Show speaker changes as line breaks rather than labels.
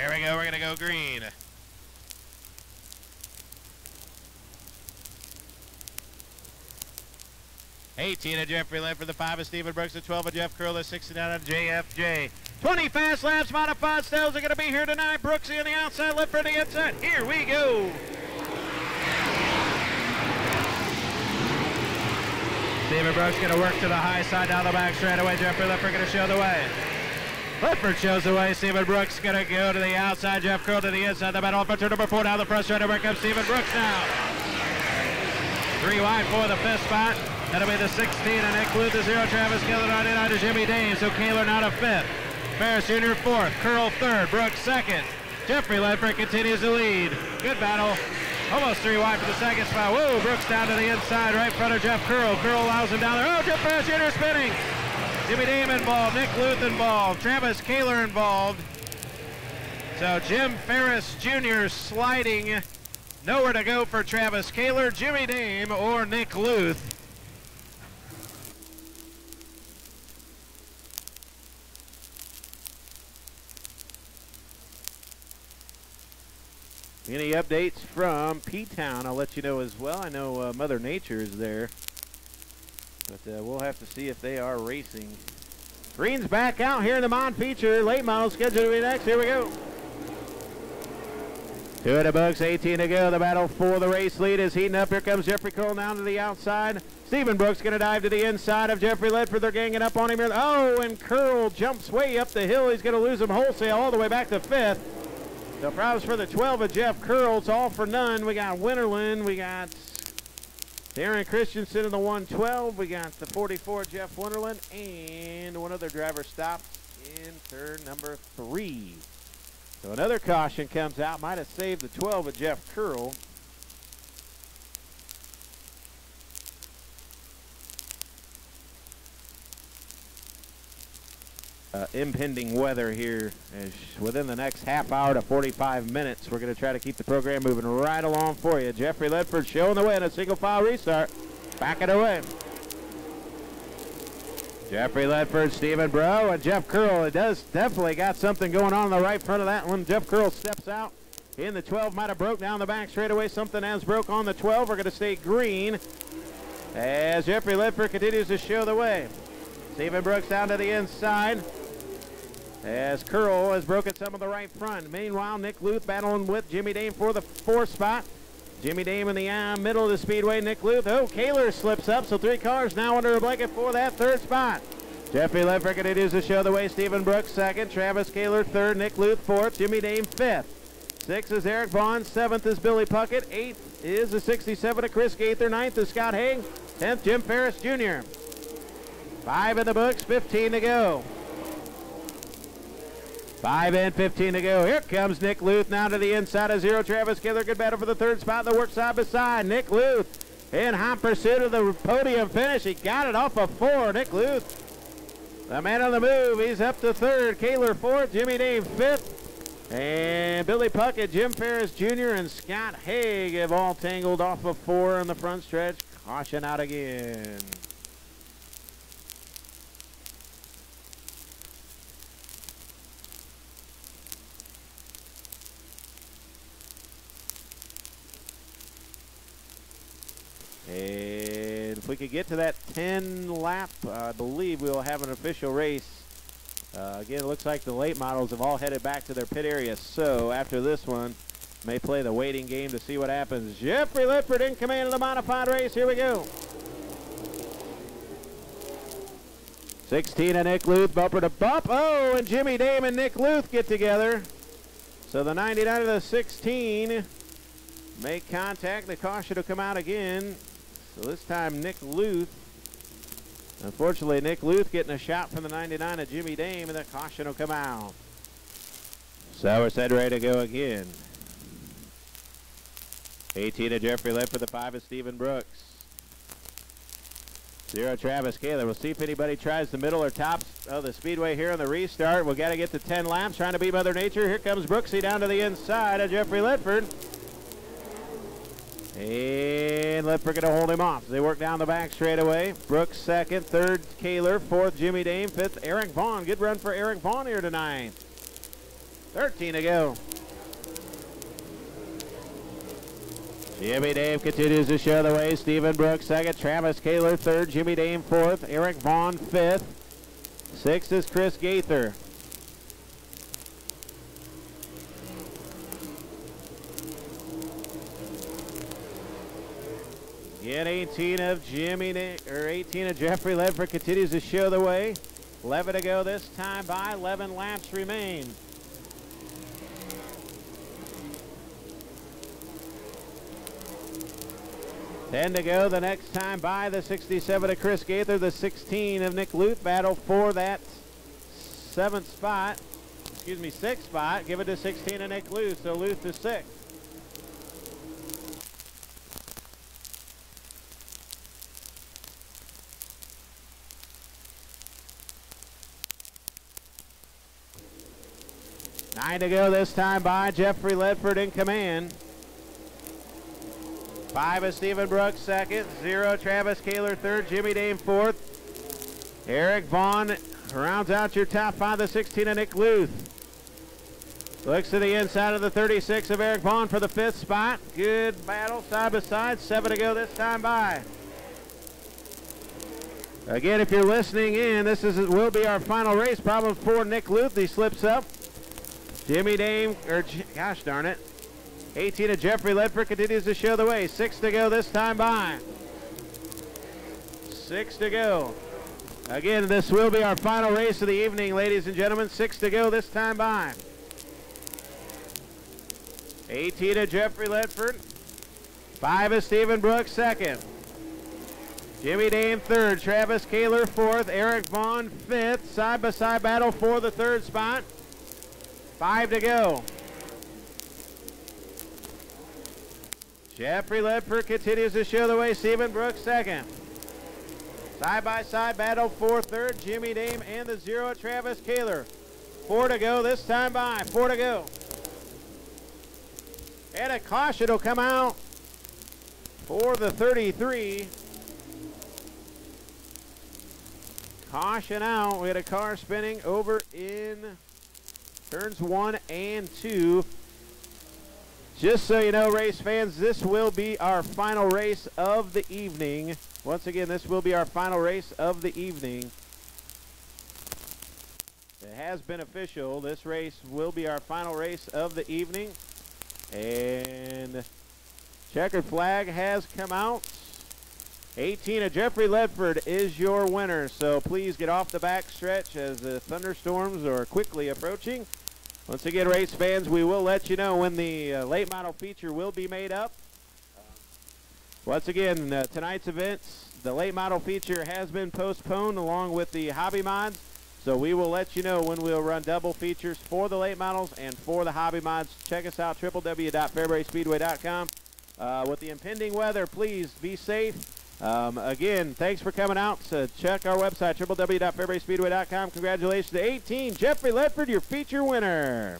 There we go. We're to go green. Eighteen of Jeffrey Ledford the five of Stephen Brooks, the twelve of Jeff Curl, the sixty-nine of JFJ. Twenty fast laps, modified styles are to be here tonight. Brooksy on the outside, left for the inside. Here we go. Stephen Brooks to work to the high side down the back straightaway. Jeffrey going to show the way. Lippert shows the way. Stephen Brooks going to go to the outside. Jeff Curl to the inside. The battle for turn number four Now the front straightaway. Here comes Stephen Brooks now. Three wide for the fifth spot. That'll be the 16 and include the zero. Travis Keller 99 to Jimmy Dame. So Kaler not a fifth. Ferris Jr. fourth. Curl third. Brooks second. Jeffrey Ledford continues to lead. Good battle. Almost three wide for the second spot. Whoa, Brooks down to the inside, right in front of Jeff Curl. Curl allows him down there. Oh, Jeff Ferris Jr. spinning. Jimmy Dame involved. Nick Luth involved. Travis Kaler involved. So Jim Ferris Jr. sliding. Nowhere to go for Travis Kaler, Jimmy Dame, or Nick Luth. Any updates from P-Town, I'll let you know as well. I know uh, Mother Nature is there, but uh, we'll have to see if they are racing. Green's back out here in the Mon feature. Late model scheduled to be next. Here we go. Two of the books, 18 to go. The battle for the race lead is heating up. Here comes Jeffrey Cole down to the outside. Stephen Brooks going to dive to the inside of Jeffrey Ledford. They're ganging up on him here. Oh, and Curl jumps way up the hill. He's going to lose him wholesale all the way back to fifth. The problems for the 12 of Jeff Curl. It's all for none. We got Winterland. We got Darren Christensen in the 112. We got the 44 Jeff Winterland. And one other driver stopped in turn number three. So another caution comes out. Might have saved the 12 of Jeff Curl. Uh, impending weather here is within the next half hour to 45 minutes. We're going to try to keep the program moving right along for you. Jeffrey Ledford showing the way in a single file restart. Back it away. Jeffrey Ledford, Stephen Bro, and Jeff Curl. It does definitely got something going on in the right front of that one. Jeff Curl steps out in the 12. Might have broke down the back straightaway. Something has broke on the 12. We're going to stay green as Jeffrey Ledford continues to show the way. Stephen Brooks down to the inside as Curl has broken some of the right front. Meanwhile, Nick Luth battling with Jimmy Dame for the fourth spot. Jimmy Dame in the uh, middle of the speedway. Nick Luth. Oh, Kaler slips up, so three cars now under a blanket for that third spot. Jeffrey Ledford continues to show the way. Stephen Brooks second. Travis Kaler third. Nick Luth fourth. Jimmy Dame fifth. Sixth is Eric Vaughn. Seventh is Billy Puckett. Eighth is the 67 of Chris Gaither. Ninth is Scott Haig. Tenth, Jim Ferris Jr. Five in the books, 15 to go. Five and 15 to go. Here comes Nick Luth now to the inside of zero. Travis Kaler, good battle for the third spot. The work side by side. Nick Luth in hot pursuit of the podium finish. He got it off of four. Nick Luth, the man on the move. He's up to third. Kaler fourth. Jimmy Dame fifth. And Billy Puckett, Jim Ferris Jr., and Scott Haig have all tangled off of four in the front stretch. Caution out again. And if we could get to that 10 lap, I believe we'll have an official race. Uh, again, it looks like the late models have all headed back to their pit area. So after this one, may play the waiting game to see what happens. Jeffrey Lippert in command of the modified race. Here we go. 16 and Nick Luth, bumper to bump. Oh, and Jimmy Dame and Nick Luth get together. So the 99 of the 16 make contact. The caution will come out again. So this time Nick Luth. Unfortunately, Nick Luth getting a shot from the 99 of Jimmy Dame, and the caution will come out. We're set ready to go again. 18 of Jeffrey Ledford the 5 of Stephen Brooks. Zero Travis Kaler. We'll see if anybody tries the middle or top of the speedway here on the restart. We've got to get to 10 laps, trying to beat Mother Nature. Here comes Brooksy down to the inside of Jeffrey Ledford. And Ledford going to hold him off. They work down the back straight away. Brooks second, third Kaler, fourth Jimmy Dame, fifth Eric Vaughn. Good run for Eric Vaughn here tonight. 13 to go. Jimmy Dame continues to show the way. Stephen Brooks second. Travis Kaler third. Jimmy Dame fourth. Eric Vaughn fifth. Sixth is Chris Gaither. Again, 18 of Jimmy, or 18 of Jeffrey Ledford continues to show the way. 11 to go this time by, 11 laps remain. Ten to go the next time by the 67 of Chris Gaither, the 16 of Nick Luth battle for that seventh spot, excuse me, sixth spot. Give it to 16 of Nick Luth, so Luth to sixth. Nine to go this time by Jeffrey Ledford in command. Five is Stephen Brooks second. Zero Travis Kaler third. Jimmy Dame fourth. Eric Vaughn rounds out your top five. The 16 of Nick Luth. Looks to the inside of the 36 of Eric Vaughn for the fifth spot. Good battle side by side. Seven to go this time by. Again, if you're listening in, this is will be our final race. Problem for Nick Luth. He slips up. Jimmy Dame, er, or gosh darn it. 18 of Jeffrey Ledford continues to show the way. Six to go this time by. Six to go. Again, this will be our final race of the evening, ladies and gentlemen. Six to go this time by. 18 of Jeffrey Ledford. Five is Stephen Brooks second. Jimmy Dame third. Travis Kaler fourth. Eric Vaughn fifth. Side-by-side -side battle for the third spot. Five to go. Jeffrey Ledford continues to show the way. Stephen Brooks second. Side by side battle for third. Jimmy Dame and the zero Travis Kaler. Four to go this time by. Four to go. And a caution will come out for the 33. Caution out. We had a car spinning over in Turns one and two. Just so you know, race fans, this will be our final race of the evening. Once again, this will be our final race of the evening. It has been official. This race will be our final race of the evening. And checkered flag has come out. 18 of Jeffrey Ledford is your winner. So please get off the back stretch as the thunderstorms are quickly approaching. Once again, race fans, we will let you know when the uh, late model feature will be made up. Once again, uh, tonight's events, the late model feature has been postponed along with the hobby mods. So we will let you know when we'll run double features for the late models and for the hobby mods. Check us out, www.fairburyspeedway.com. Uh, with the impending weather, please be safe. Um, again, thanks for coming out. So check our website, www.fairburyspeedway.com. Congratulations to 18, Jeffrey Ledford, your feature winner.